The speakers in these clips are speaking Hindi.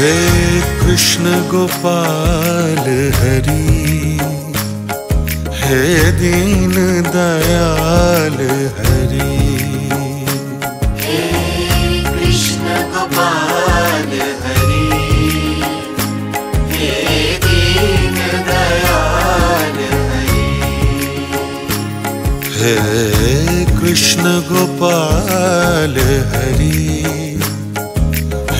हे कृष्ण गोपाल हरि हे दीन दयाल हरि। कृष्ण गोपाल हरि हे दीन दयाल हे कृष्ण गोपाल हरि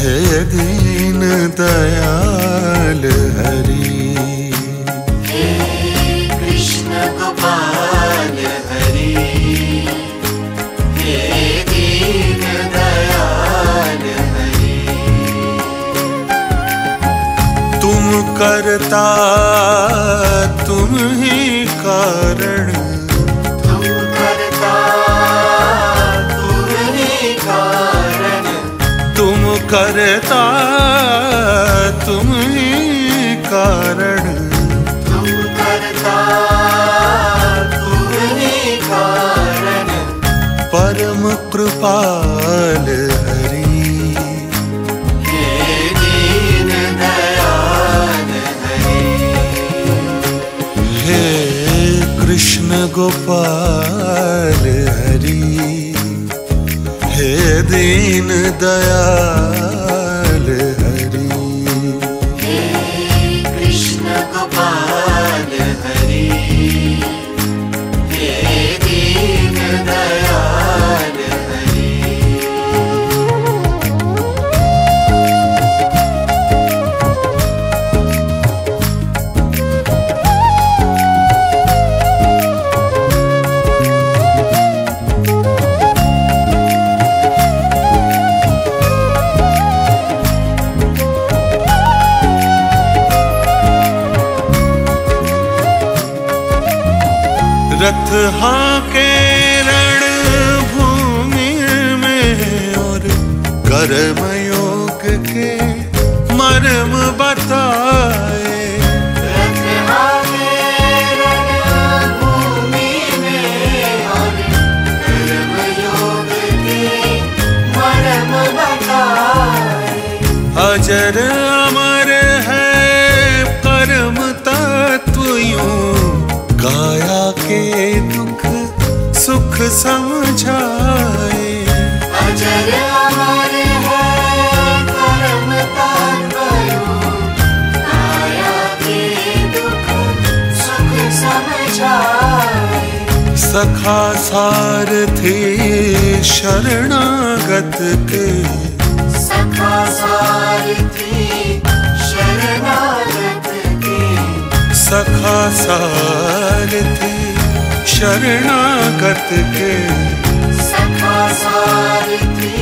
हे दीन दयाल हरि। कृष्ण गोपाल हरि। हे दीन दयाल हरि। तुम करता तुम ही कारण करता तुम ही कारण। तुम करता तुम ही कारण। परम कृपाल हरि। हे हे कृष्ण गोपाल दीन दयाल। रथ हाके सखा सार सारथी शरणागत के सखा सारथी शरणागत के सखा सार सारथी शरणागत के सखा सारथी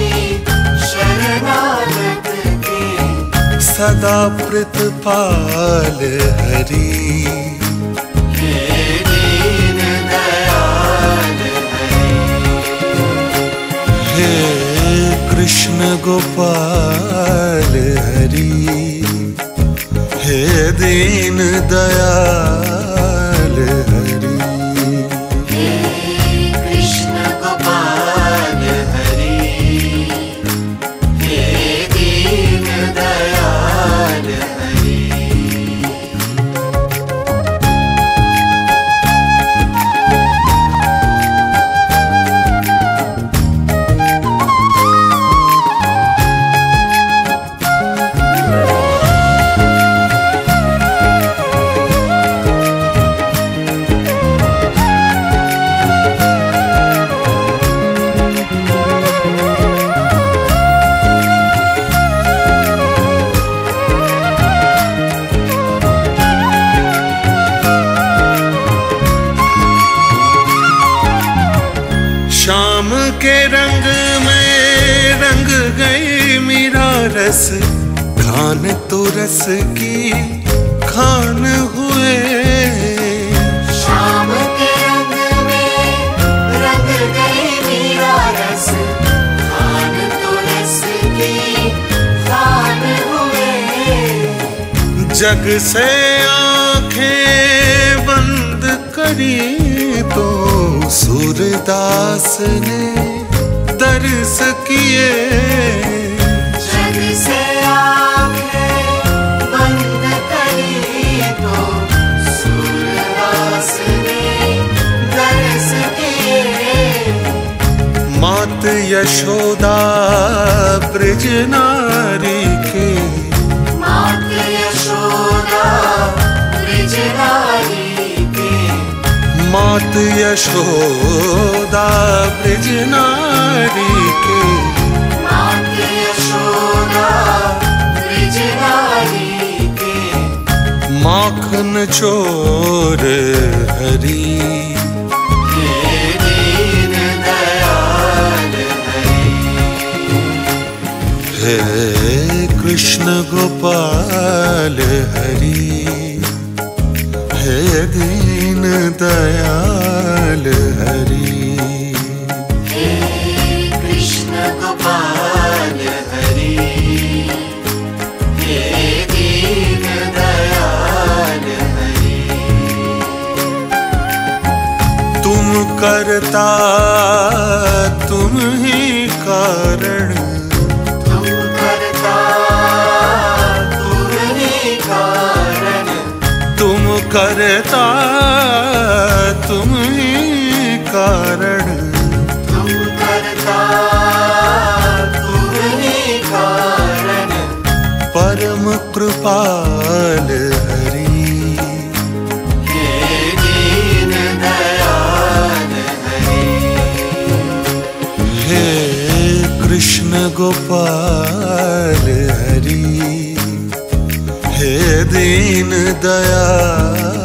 शरणागत के सदा प्रतिपाल हरि। कृष्ण गोपाल हरी। हे दीन दयाल से आँखें बंद करी तो सूरदास ने दर्श किए। से मात यशोदा ब्रजना मात यशोदा ब्रज नारी के। मात यशोदा ब्रज नारी के माखन चोर हरी। हे हे कृष्ण गोपाल हरि। हे दीन दयाल हरि। हे कृष्ण गोपाल हरि। हे दीन दयाल हरि। तुम करता तुम ही कारण करता तुम ही कारण। तुम करता तुम ही कारण। परम कृपाल हरि। हे हे कृष्ण गोपाल हरि। दीन दयाल।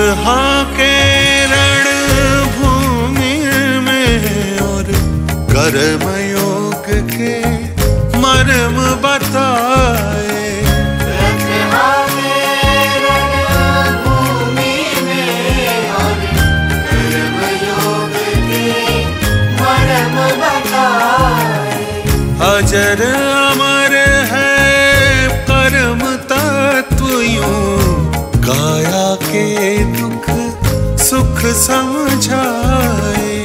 रथ हाके रण भूमि के में और कर्म योग के मर्म बताए। अजर समझाए।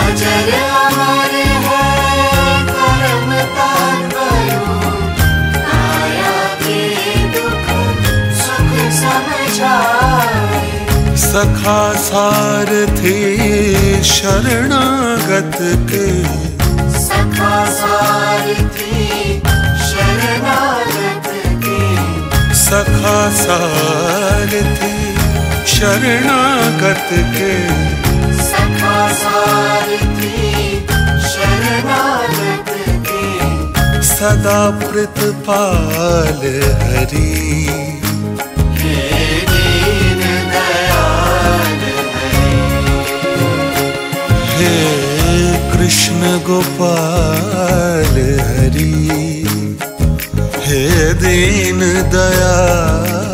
अजर अमर है कर्म तात्पर्यो काया के दुख सुख सखा सारथी शरणागत के। सखा सारथी शरणागत के। सखा सारथी शरणागत के। सखा सारथी शरणागत के। सदा प्रतिपाल हरि। हे हे कृष्ण गोपाल हरि। हे दीन दयाल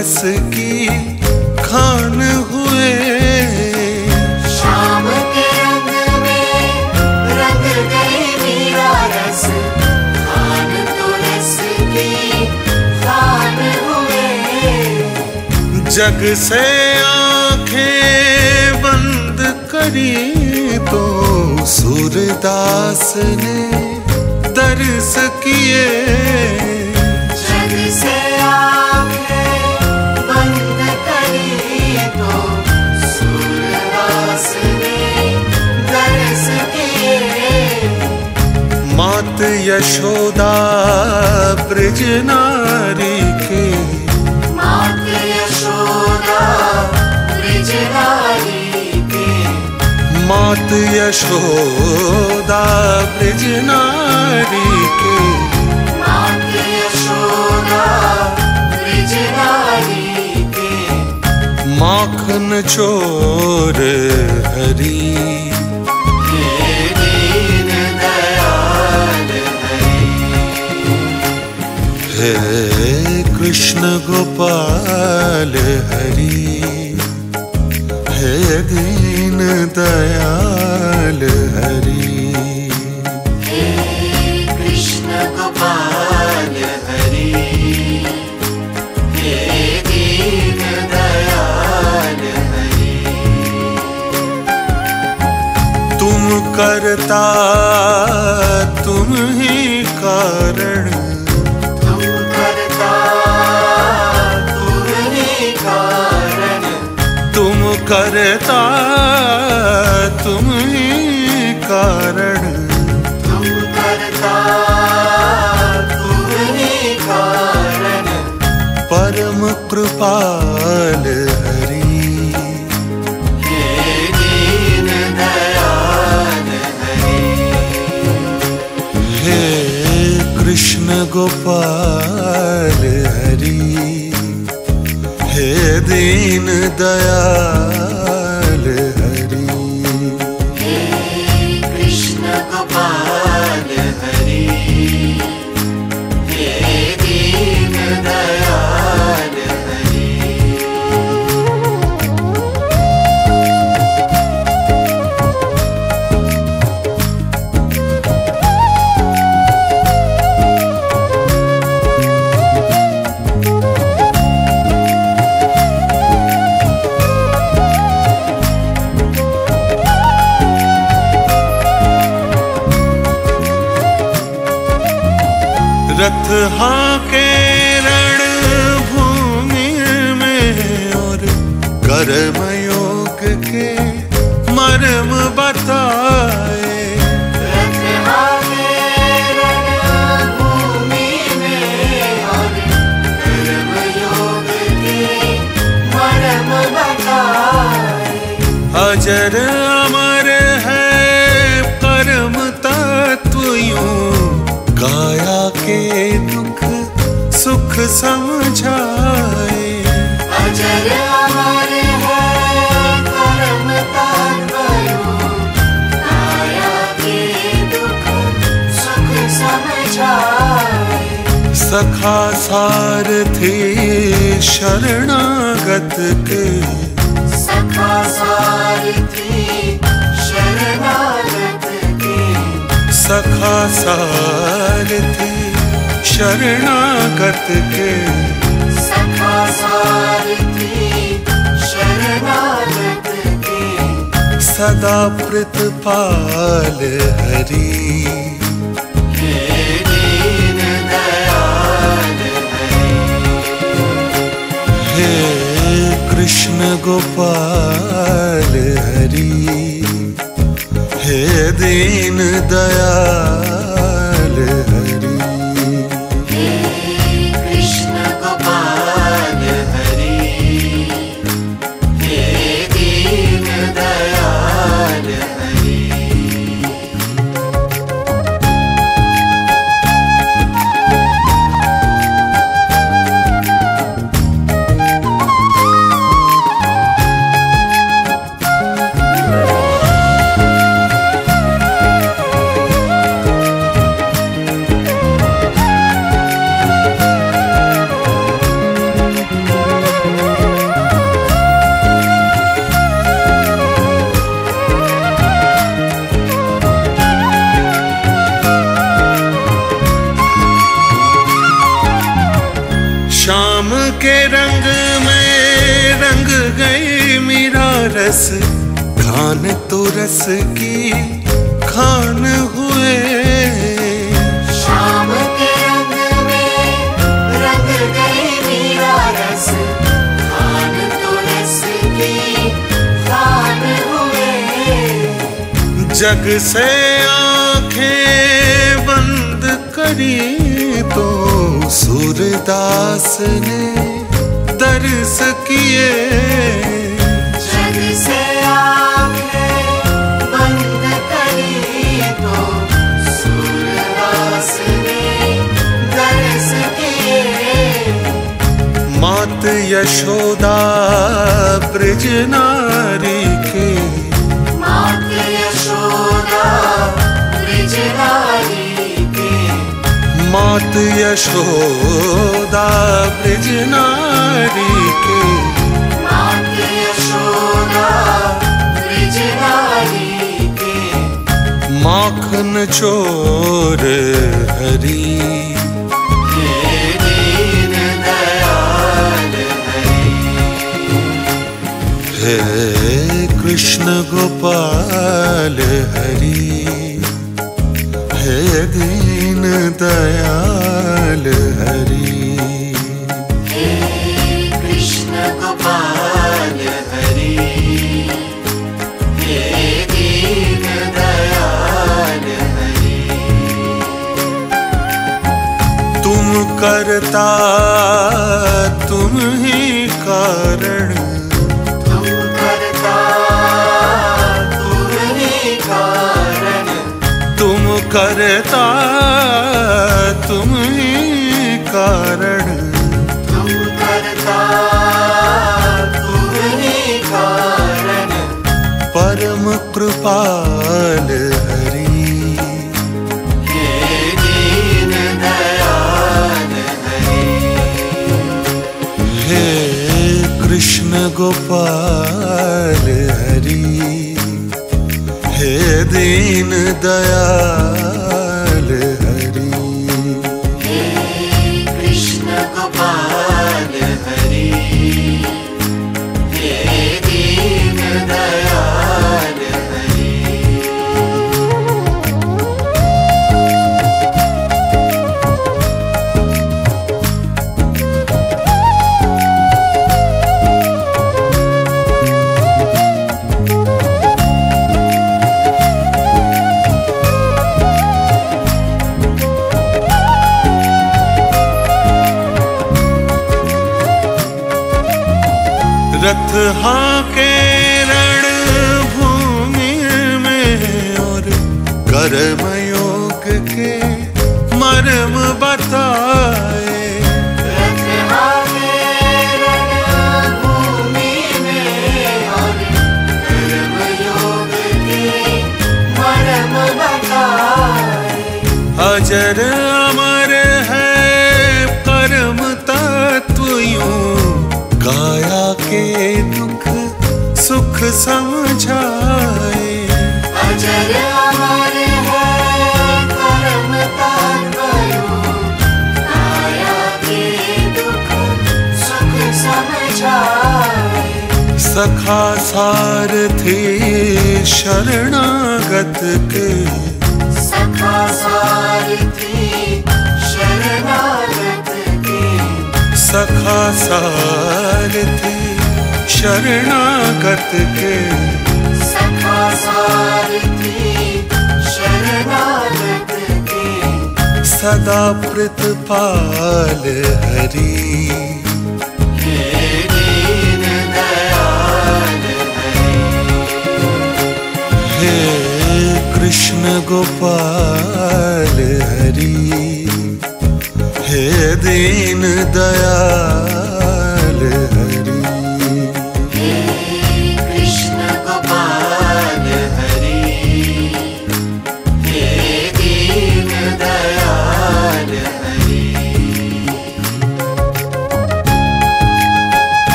रस की खान हुए। शाम के रंग में रंग गई मीरा रस। खान तो रस की खान हुए। जग से आँखें बंद करी तो सूरदास ने दर्श किए। मात यशोदा ब्रज नारी के। मात यशोदा ब्रिजनारी के। मात यशोदा ब्रज नारी चोर हरी। हे कृष्ण गोपाल हरी। हे दीन दयाल करता तुम ही कारण। तुम करता तुम ही कारण। तुम करता तुम ही कारण। तुम करता तुम ही कारण। परम कृपाल गोपाल हरि। हे दीन दयाल। रथ हाके रण भूमि में और कर्मयोग के मर्म समझाए। अजर अमर है कर्म काया के दुख सुख समझाए। सखा सारथी शरणागत के। सखा सारथी शरणागत के। सखा सारथी शरणागत के सखा सारथी शरणागत के सदा प्रतिपाल हरि। हे हे कृष्ण गोपाल हरि। हे दीन दयाल रस खान तो रस की खान हुए। शाम के रंग में रंग गई मीरा रस खान तो रस की खान हुए। जग से आँखें बंद करी तो सूरदास ने दर्श किए। यशोदा ब्रज नारी के। मात यशोदा ब्रिजरारी के। मात यशोदा ब्रज नारी के। मात यशोदा के। माखन चोर गोपाल हरि। हे दीन दयाल हरि। कृष्ण गोपाल हरि हे दीन दयाल हरि तुम करता, तुम ही कारण। करता तुम ही कारण। तुम करता तुम ही कारण। परम कृपाल हरि। हे हे कृष्ण गोपाल। दीन दयाल। शरणागत के सखा सारथी शरणागत के सखा सारथी शरणागत के सखा सारथी शरणागत के सदा प्रतिपाल हरि। कृष्ण गोपाल हरि। हे दीन दयाल हरि।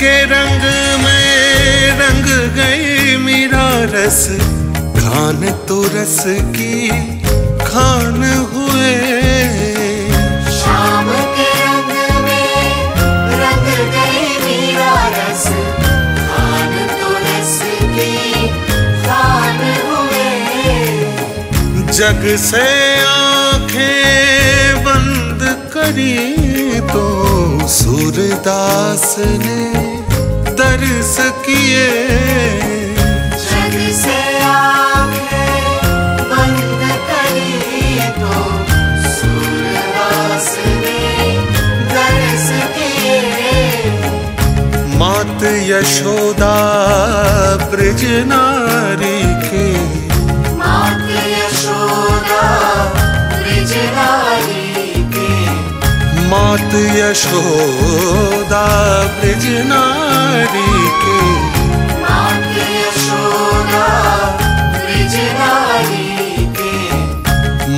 के रंग में रंग गई मेरा रस। खान तो रस की खान हुए। शाम के रंग में रंग गई मेरा रस। खान तो रस की खान हुए। जग से आँखें बंद करी। तो सूरदास ने दर्श किए। जग से बंद करी तो सूरदास ने दर्श किए। मात यशोदा ब्रज मात यशोदा ब्रज नारी के। मात यशोदा ब्रजरानी के।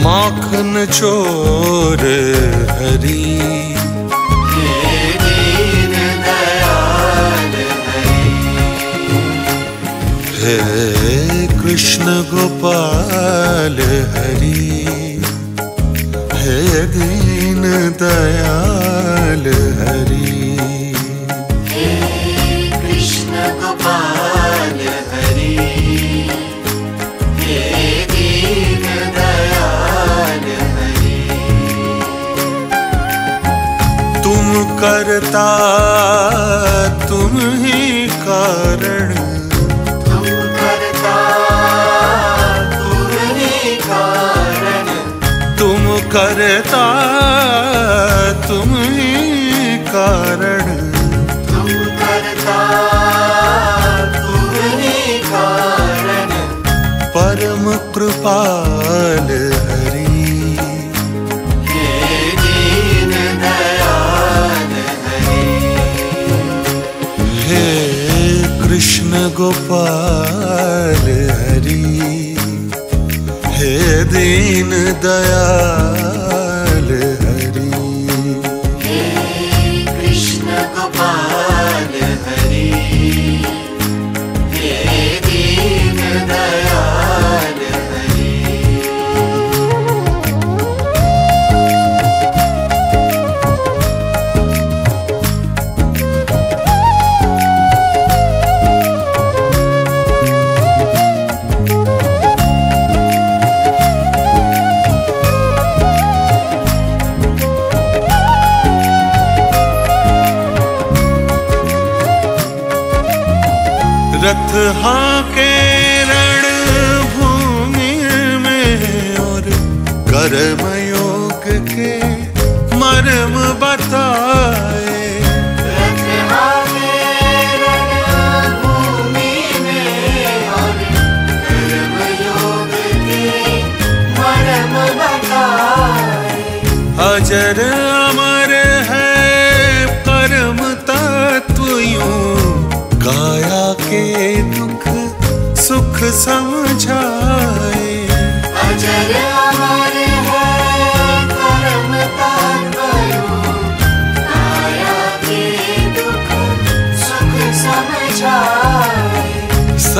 माखन चोर हरी। हे हे कृष्ण गोपाल हरि। हे दीन दयाल हरि। कृष्ण गोपाल हरि। हे दीन दयाल हरि। तुम करता तुम ही कारण। करता तुम ही कारण। तुम करता तुम ही कारण। परम कृपाल हरि। हे हे कृष्ण गोपाल। दीन दयाल।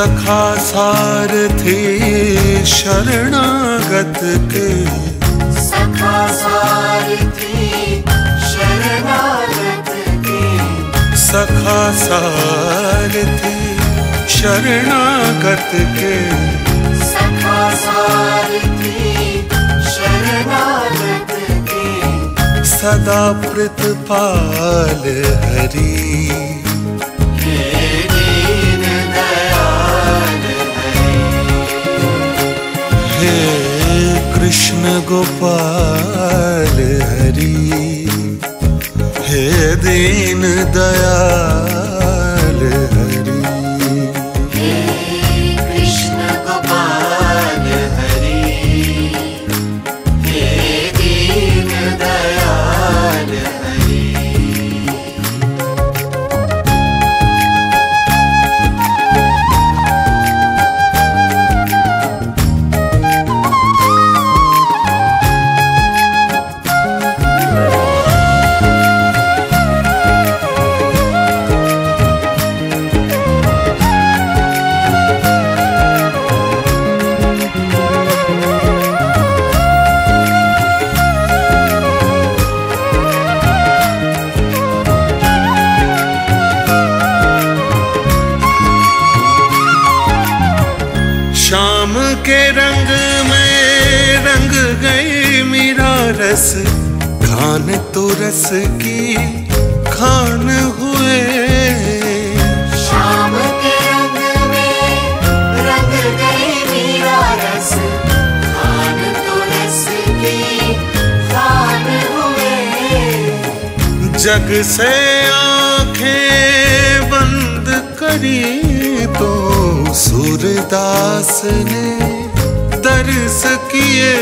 सखा सारथी शरणागत के। सखा सारथी शरणागत के। सखा सारथी शरणागत के। सखा सारथी शरणागत के। सदा प्रतिपाल हरि। कृष्ण गोपाल हरी। हे दीन दयाल। खान तो रस की खान हुए। शाम के रंग में रंग गई मीरा रस। खान तो रस की खान हुए। जग से आँखें बंद करी तो सूरदास ने दर्श किए।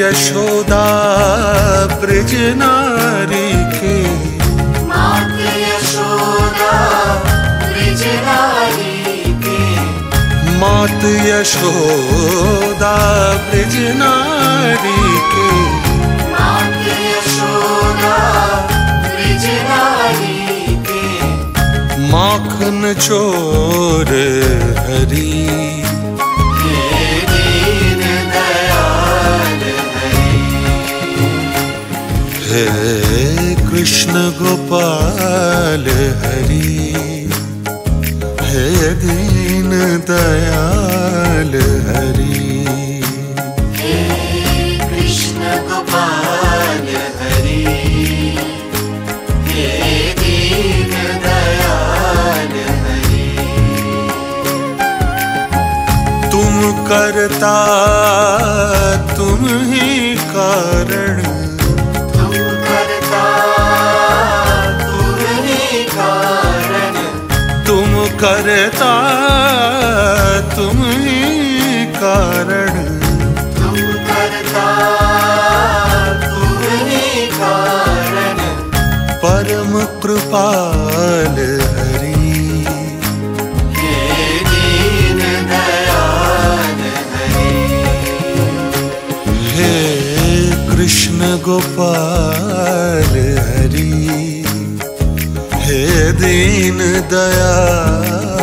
यशोदा ब्रज नारी के। मात यशोदा ब्रिज नारी के। माखन चोर हरी। हे कृष्ण गोपाल हरि। हे दीन दयाल। गोपाल हरि। हे दीन दयाल।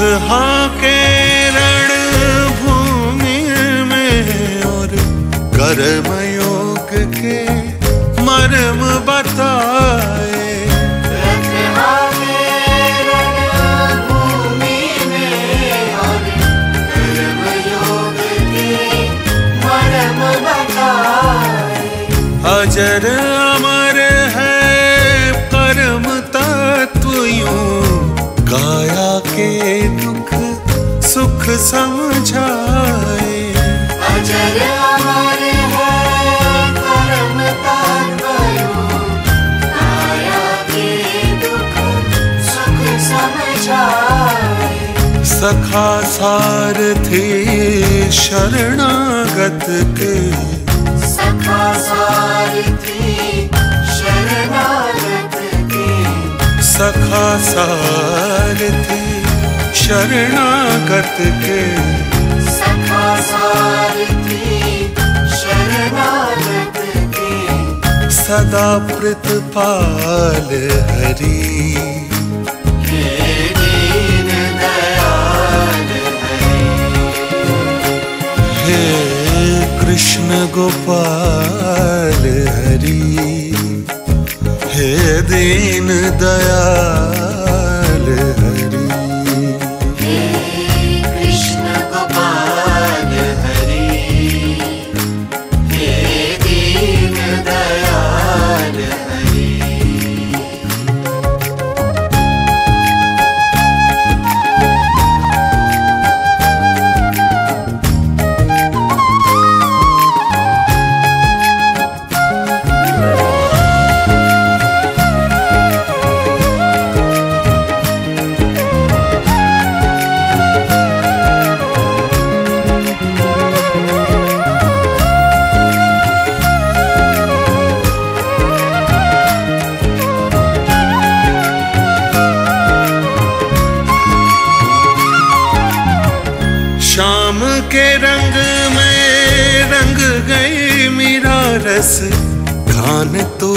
हाके रण भूमि में और कर्मयोग के मर्म समझाए अजर अमर है कर्म काया के दुख सुख समझाए। सखा सारथी शरणागत के। सखा सारथी शरणागत के। सखा सारथी शरणागत के। सखा सारथी शरणागत के। सदा प्रतिपाल हरि। हे हे कृष्ण गोपाल हरि। हे दीन दयाल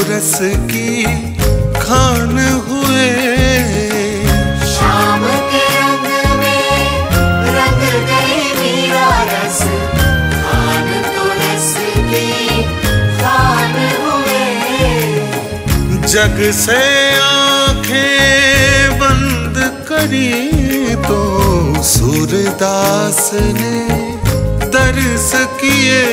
रस की खान हुए। शाम के रंग में रंग गई मीरा रस। खान तो रस की खान हुए। जग से आँखें बंद करी तो सूरदास ने दर्श किए।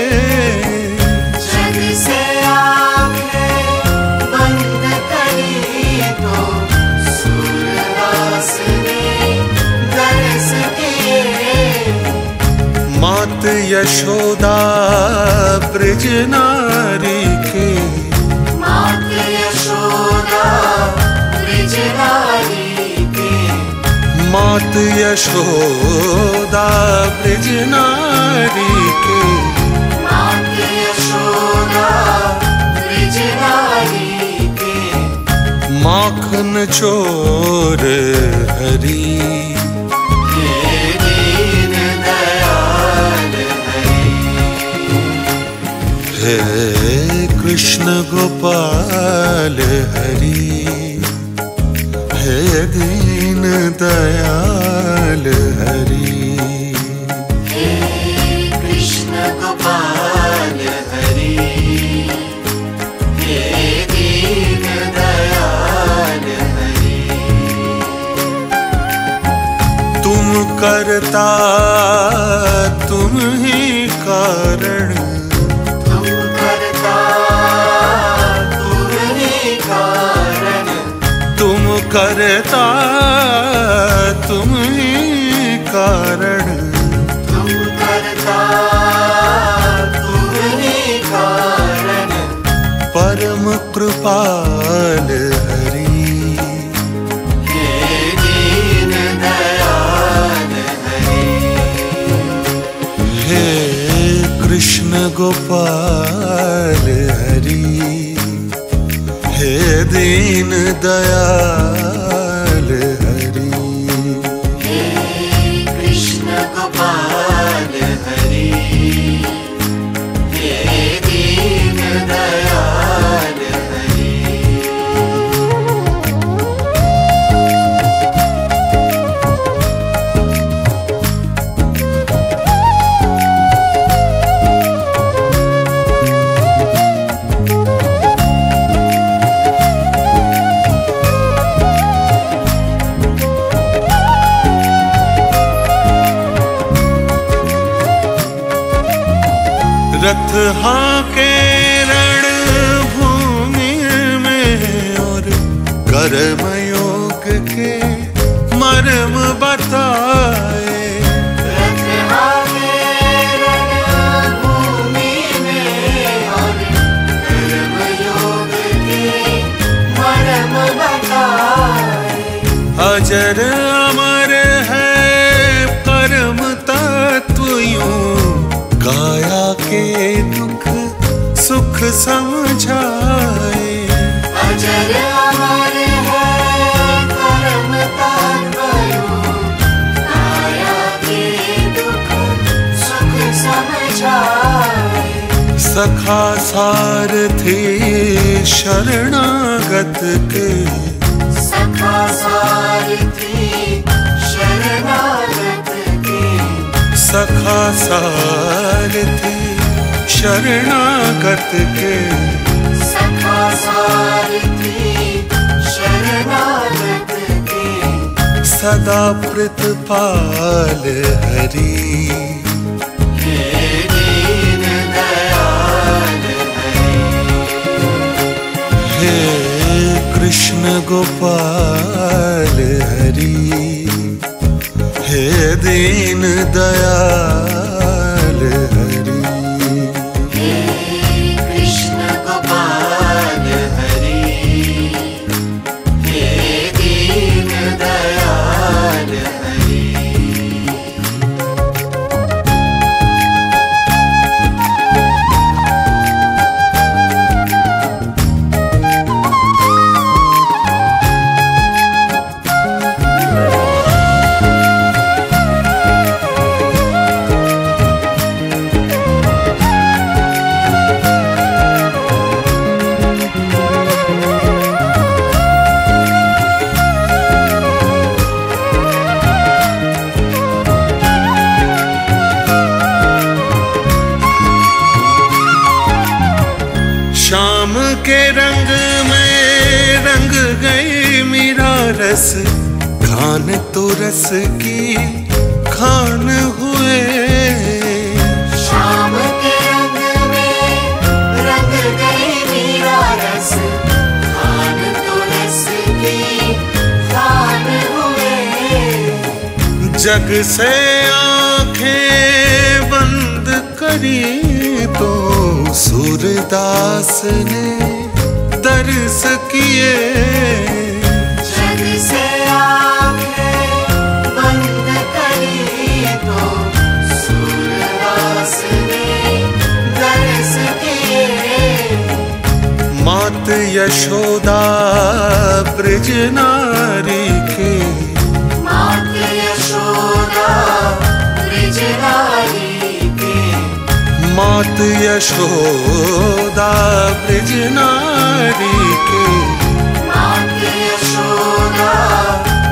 मात यशोदा ब्रज नारी के। मात यशोदा ब्रिज नारी के। मात यशोदा ब्रज नारी के। माखन चोर हरी। हे कृष्ण गोपाल हरी। हे दीन दयाल हरी। करता तुम ही कारण। तुम करता तुम ही कारण। तुम करता तुम ही कारण तुम करता तुम ही कारण परम कृपाल गोपाल हरी। हे दीन दयाल हरी रथ हाके रण भूमि में और कर्मयोग के मर्म बताए दुख सुख समझाए। अजर अमर है सुख समझाए। सखा सारथी शरणागत के। सखा सारथी शरणागत के। सखा सारथी शरणागत के। सखा सारथी शरणागत के। सदा प्रतिपाल हरी। हे हे कृष्ण गोपाल हरी। हे दीन दयाल जग से आँखें बंद करी तो सूरदास ने दर्श किए। जग से आँखें बंद करी तो सूरदास ने दर्श किए। मात यशोदा ब्रज मात यशोदा ब्रज नारी के। मात यशोदा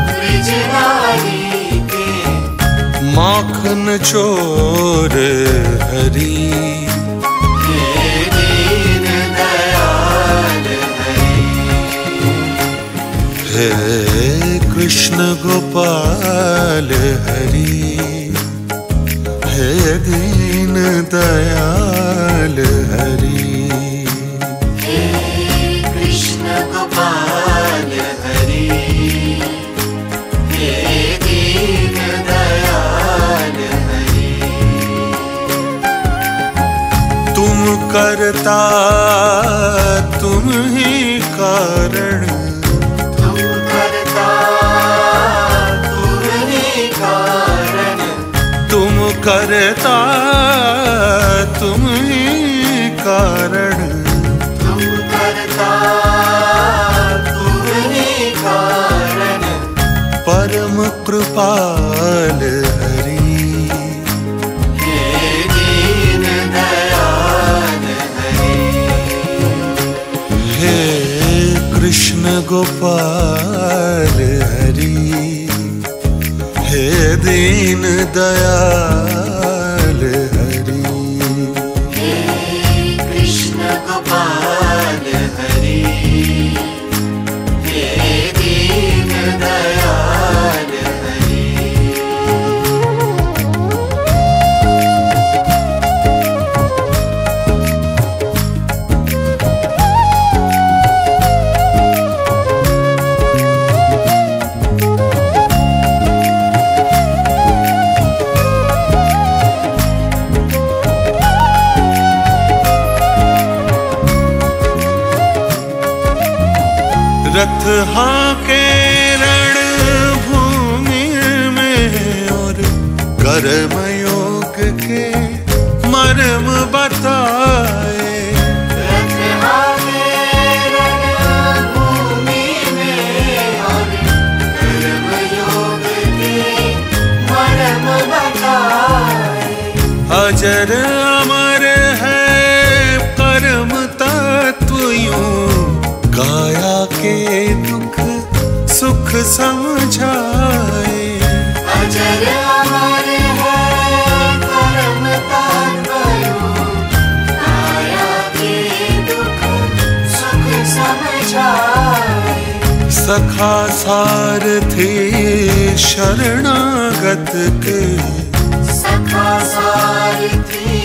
ब्रिजनारी के। माखन चोर हरी। हे हे कृष्ण गोपाल हरि। हे दीन दयाल हरि। कृष्ण गोपाल हरि। हे दीन दयाल हरि। तुम करता तुम ही कारण करता तुम ही कारण। तुम करता तुम ही कारण। परम कृपाल हरि। हे हे कृष्ण गोपाल दीन दयाल। रथ हाके रण भूमि में और कर्मयोग के मर्म बताए। सखा सार सारथी शरणागत के। सखा सारथी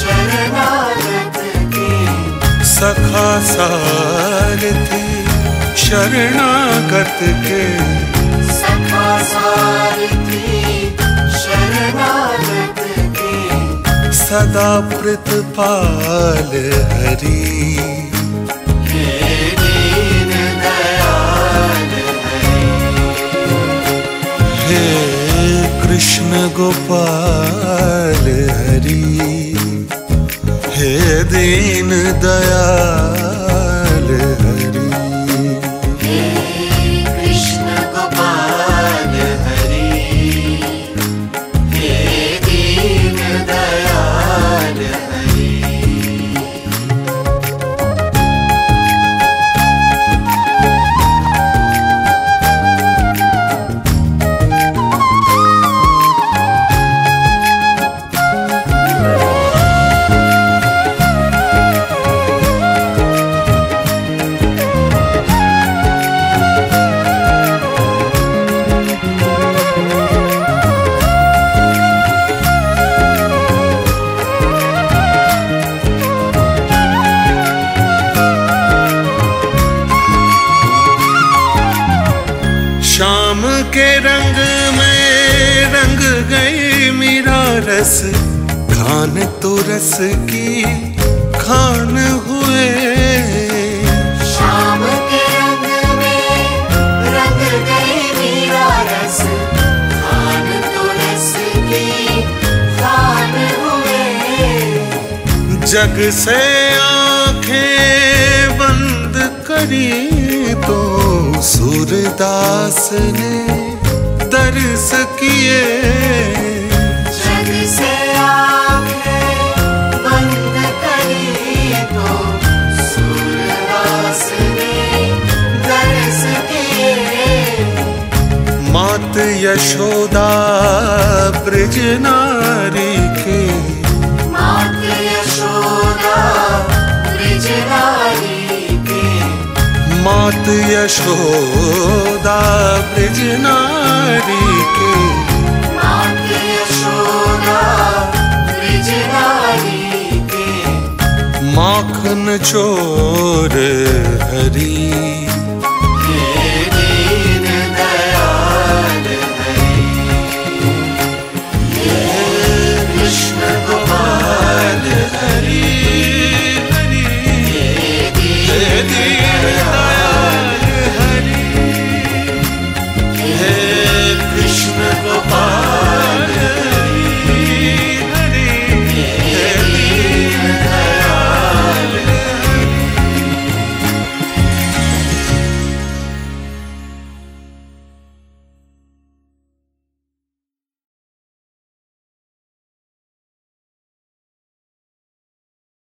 शरणागत के। सखा सारथी शरणागत के। सखा सारथी शरणागत के। सदा प्रतिपाल हरि। कृष्ण गोपाल हरि। हे दीन दयाल तो रस की खान हुए। शाम के रंग में रंग गई मीरा रस। खान तो रस की खान हुए। जग से आँखें बंद करी तो सूरदास ने दर्श किए। यशोदा ब्रज नारी के। मात यशोदा ब्रिज नारी के। मात यशोदा ब्रज नारी के। मात यशोदा ब्रिज नारी के। माखन चोर हरी।